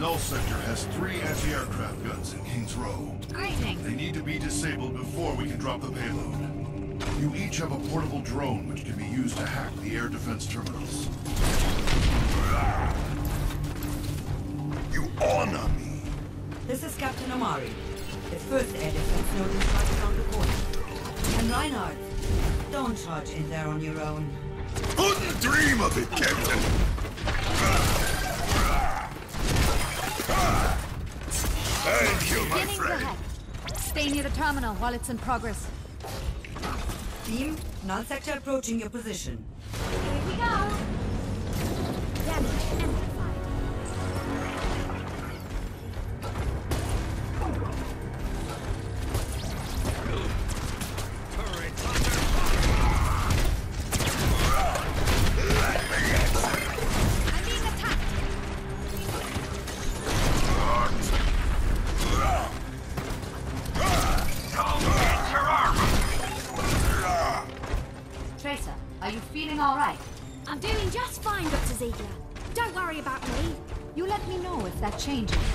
Null Sector has three anti-aircraft guns in King's Row. Greetings. They need to be disabled before we can drop the payload. You each have a portable drone which can be used to hack the air defense terminals. You honor me. This is Captain Amari. The first air defense node is right around the corner. And Reinhardt, don't charge in there on your own. Couldn't dream of it, Captain. Thank you, my Beginning to friend. Stay near the terminal while it's in progress. Team, null sector approaching your position. Here we go. Damage changes.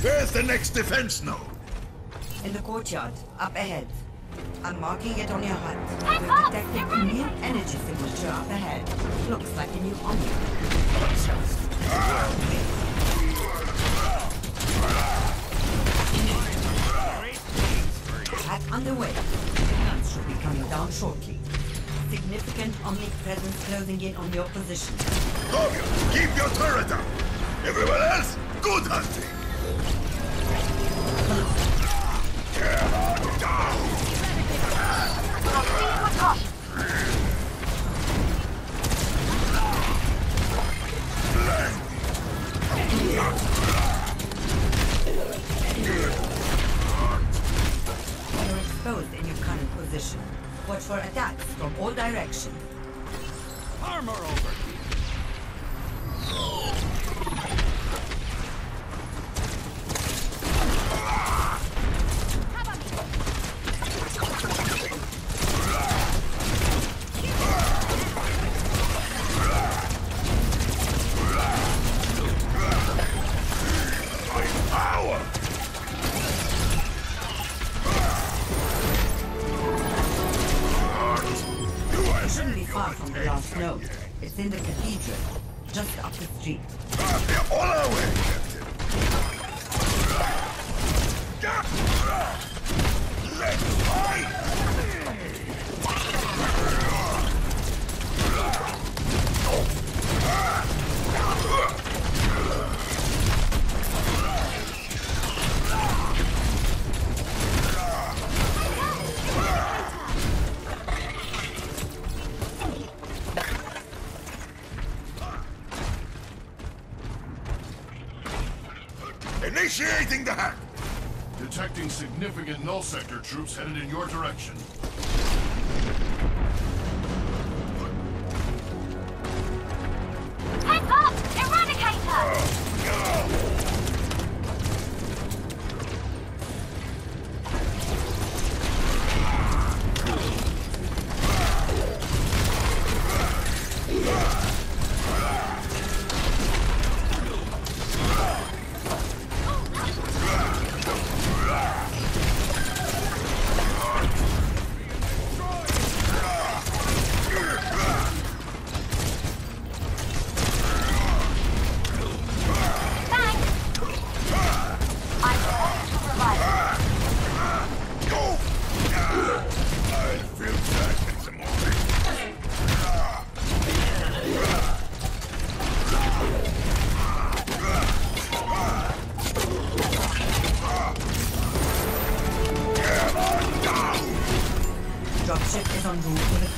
Where's the next defense node? In the courtyard, up ahead. I'm marking it on your HUD. Heads We've detected They're new energy signature up ahead. Looks like a new Omnic. Attack underway. The guns should be coming down shortly. Significant Omnic presence closing in on your position. Logan, keep your turret up. Everyone else, good hunting. Initiating the hack! Detecting significant Null Sector troops headed in your direction.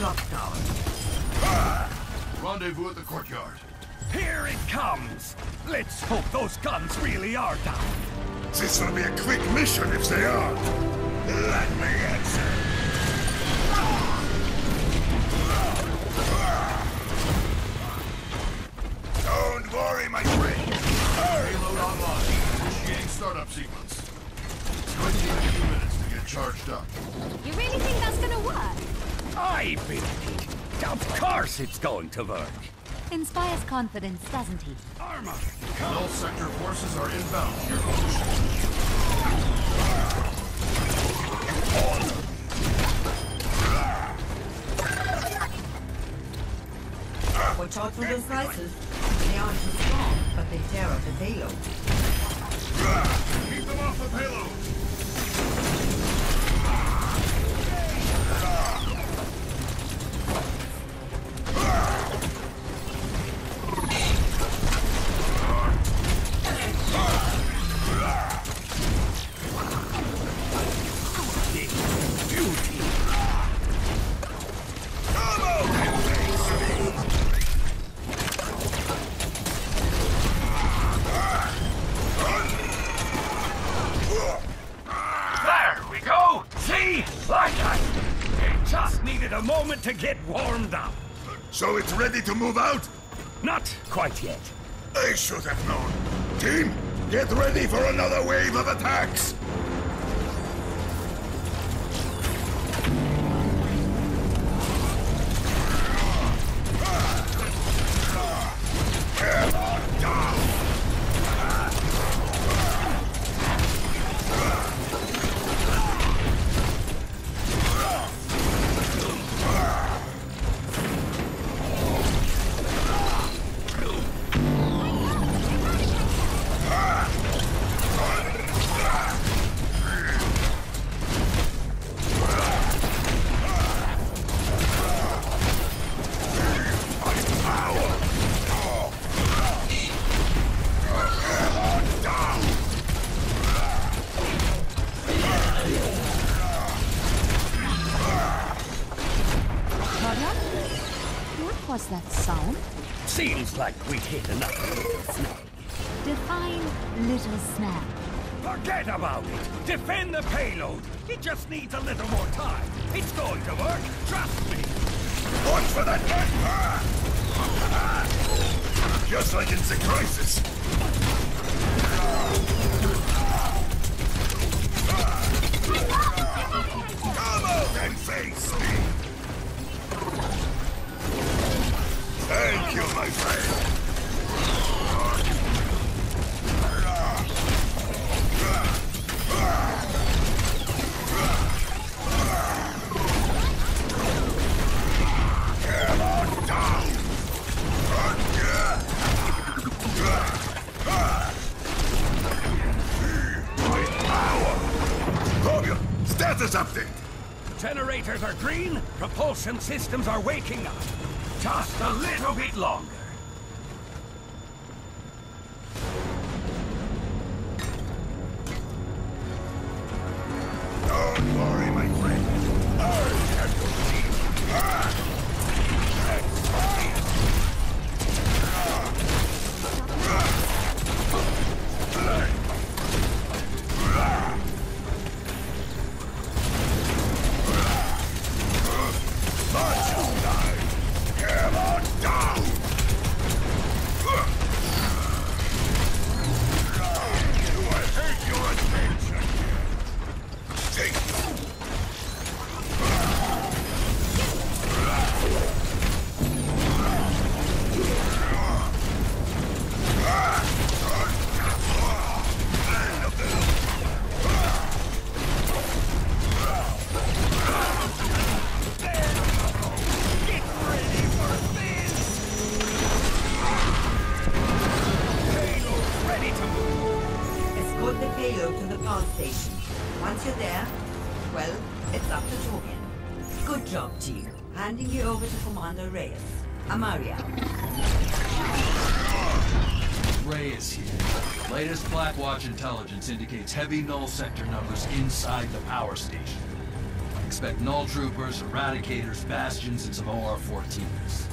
Route to the. Rendezvous at the courtyard. Here it comes! Let's hope those guns really are down. This will be a quick mission if they are. Let me answer. Don't worry, my friend. Payload online. Initiating startup sequence. It's going to take a few minutes to get charged up. You really think that's gonna work? I believe it. Of course it's going to work. Inspires confidence, doesn't he? Armor, Null sector forces are inbound your. Watch out for those slicers. They aren't too strong, but they tear up the payload. Keep them off the payload. To get warmed up. So it's ready to move out? Not quite yet. I should have known. Team, get ready for another wave of attacks. Seems like we hit another little snag. Define little snag. Forget about it! Defend the payload! It just needs a little more time. It's going to work, trust me! Watch for that! Just like in the crisis. Come out and face Thank you, my friend. Status update! Generators are green, propulsion systems are waking up. Just a little bit longer. Reyes. Amaria. Reyes here. Latest Blackwatch intelligence indicates heavy null sector numbers inside the power station. Expect null troopers, eradicators, bastions, and some OR-14s.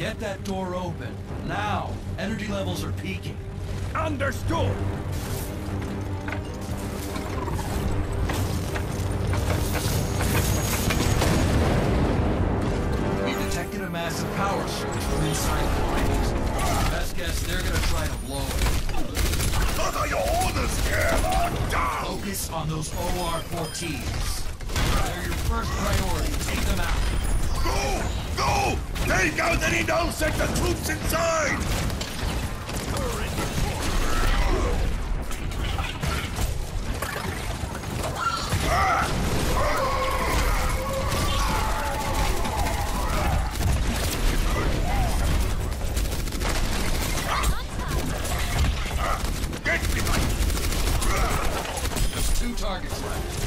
Get that door open. Now! Energy levels are peaking. Understood. We detected a massive power surge from inside the rings. Best guess they're gonna try to blow it. What your orders? Get! Focus on those OR-14s. They're your first priority. Take them out. Go! Go! Take out any null sector troops inside! There's two targets left.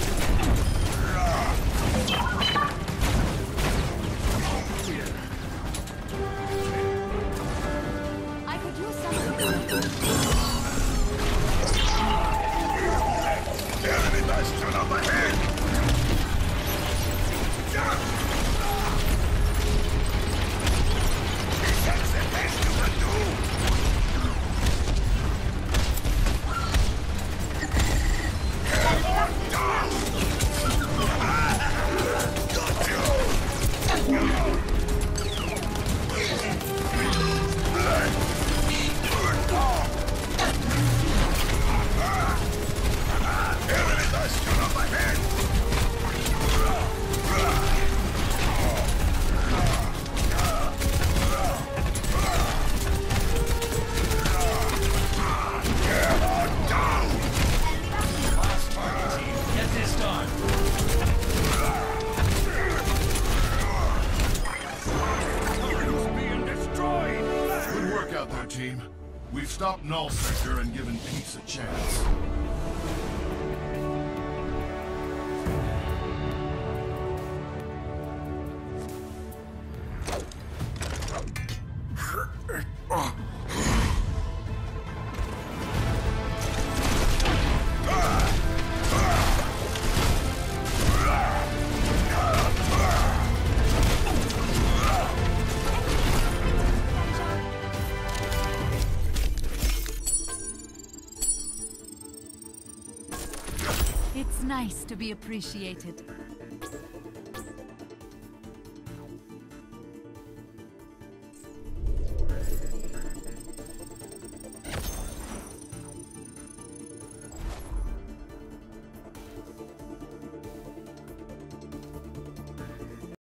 There, team. We've stopped Null Sector and given peace a chance. Nice to be appreciated.